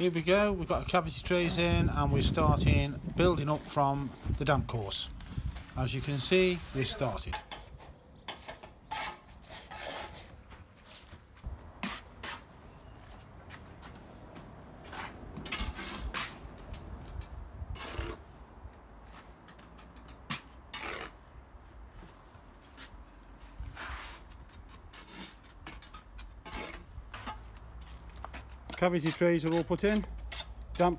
Here we go, we've got our cavity trays in and we're starting building up from the damp course. As you can see, we started. Cavity trays are all put in. Damp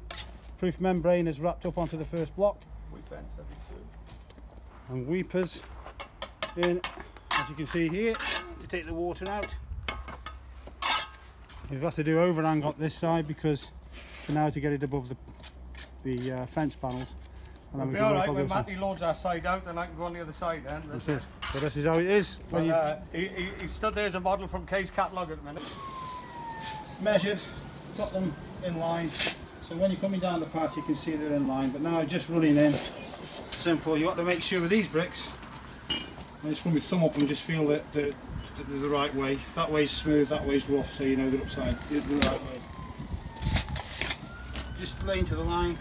proof membrane is wrapped up onto the first block. And weepers in, as you can see here, to take the water out. We've got to do overhang on this side because for now to get it above the, the uh, fence panels. And It'll be alright when Matty loads our side out and I can go on the other side then. That's it. So this is how it is. Well, uh, he, he, he stood there as a model from Kay's catalogue at the minute. Measured got them in line. So when you're coming down the path, you can see they're in line. But now just running in, simple. You got to make sure with these bricks, I just run my thumb up and just feel that, that, they're the right way. That way's smooth, that way's rough, so you know they're upside, the right way. Just laying to the line.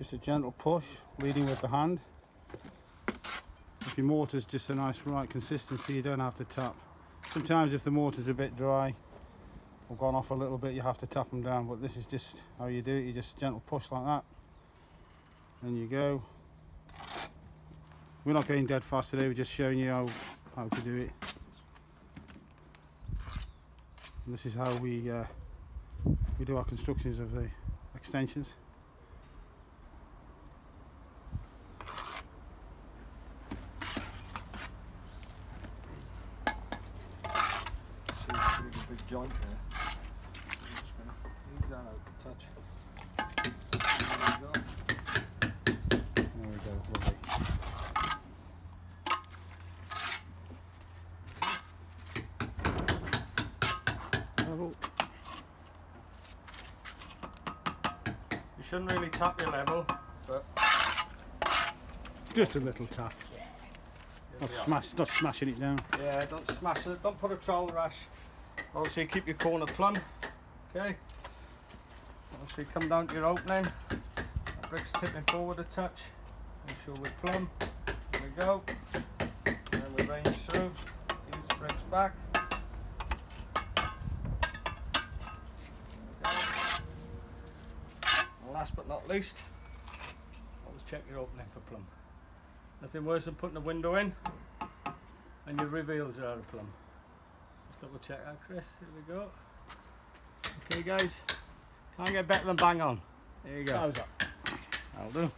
Just a gentle push leading with the hand. If your mortar's just a nice right consistency you don't have to tap. Sometimes if the mortar's a bit dry or gone off a little bit you have to tap them down but this is just how you do it. You just gentle push like that. And you go. We're not getting dead fast today we're just showing you how, how to do it. And this is how we uh, we do our constructions of the extensions joint there. I'm uh, just going to ease that out a touch. There we go. lovely. Oh. You shouldn't really tap your level, but just a little tap. Not smash, not smashing it down. Yeah, don't smash it. Don't put a trowel rash Obviously keep your corner plumb, okay? Obviously come down to your opening, that brick's tipping forward a touch, make sure we're plumb, there we go, and we range through, these bricks back. Last but not least, always check your opening for plumb. Nothing worse than putting a window in and your reveals are out of plumb double check that Chris, here we go. Okay guys, can't get better than bang on. There you go. How's that? That'll do.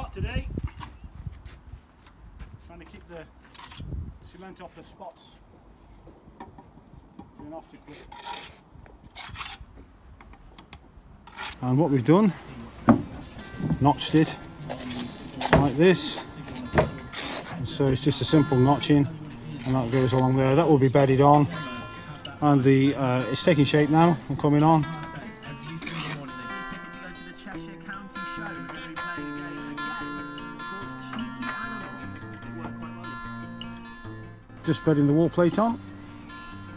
Hot today. Trying to keep the cement off the spots. Doing off to quick. And what we've done, notched it like this. And so it's just a simple notching and that goes along there. That will be bedded on and the uh, it's taking shape now and coming on. Just bedding the wall plate on.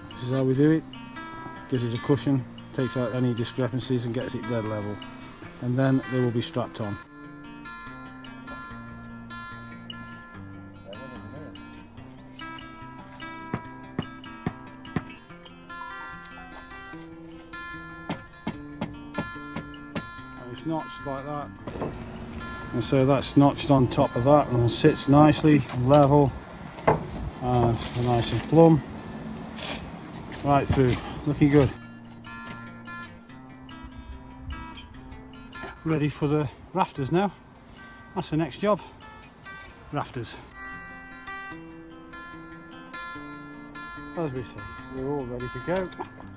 This is how we do it. Gives it a cushion, takes out any discrepancies and gets it dead level. And then they will be strapped on. It's notched like that. And so that's notched on top of that and sits nicely, level, and nice and plumb. Right through, looking good. Ready for the rafters now. That's the next job. Rafters. As we say, we're all ready to go.